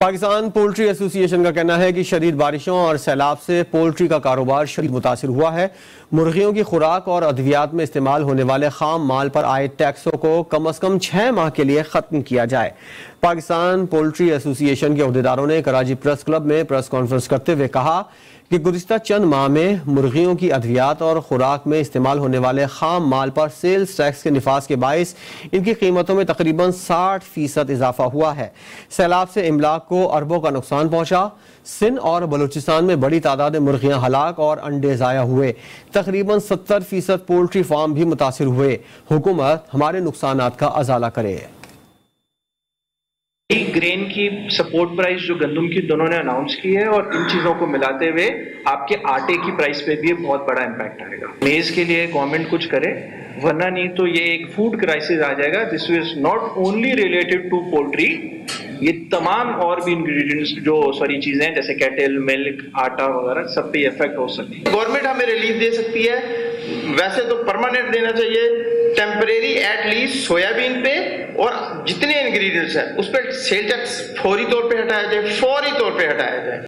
Pakistan poultry association का कहना है कि शदीद बारिशों और सैलाब से पोल्ट्री का कारोबार शदीद मुतासर हुआ है। मुर्गियों की खुराक और अद्वियात में इस्तेमाल होने वाले खाम माल पर आए टैक्सों को कम अज कम छः माह के लिए ख़त्म किया जाए। पाकिस्तान पोल्ट्री एसोसिएशन के अहदेदारों ने कराची प्रेस क्लब में प्रेस कॉन्फ्रेंस करते हुए कहा कि गुजशत चंद माह में मुर्गियों की अद्वियात और खुराक में इस्तेमाल होने वाले खाम माल पर सेल्स टैक्स के नफाज के बायस इनकी कीमतों में तकरीबन साठ फ़ीसद इजाफा हुआ है। सैलाब से इमलाक को अरबों का नुकसान पहुँचा। सिंध और बलूचिस्तान में बड़ी तादाद में मुर्गियाँ हलाक और अंडे ज़ाया हुए। तकरीबन सत्तर फ़ीसद पोल्ट्री फार्म भी मुतासर हुए। हुकूमत हमारे नुकसान का अजाला करे। ग्रेन की सपोर्ट प्राइस जो गंदम की दोनों ने अनाउंस की है और इन चीज़ों को मिलाते हुए आपके आटे की प्राइस पे भी बहुत बड़ा इम्पैक्ट आएगा। मेज के लिए गवर्नमेंट कुछ करे, वरना नहीं तो ये एक फ़ूड क्राइसिस आ जाएगा this is not only related to poultry ये तमाम और भी इंग्रेडिएंट्स जो सॉरी चीज़ें हैं, जैसे कैटल मिल्क आटा वगैरह, सब पे इफ़ेक्ट हो सकती है। गवर्नमेंट हमें रिलीफ दे सकती है। वैसे तो परमानेंट देना चाहिए टेम्परेरी एटलीस्ट सोयाबीन पे और जितने इंग्रेडिएंट्स हैं, उस पर सेल टैक्स फौरी तौर पे हटाया जाए, फौरी तौर पे हटाया जाए।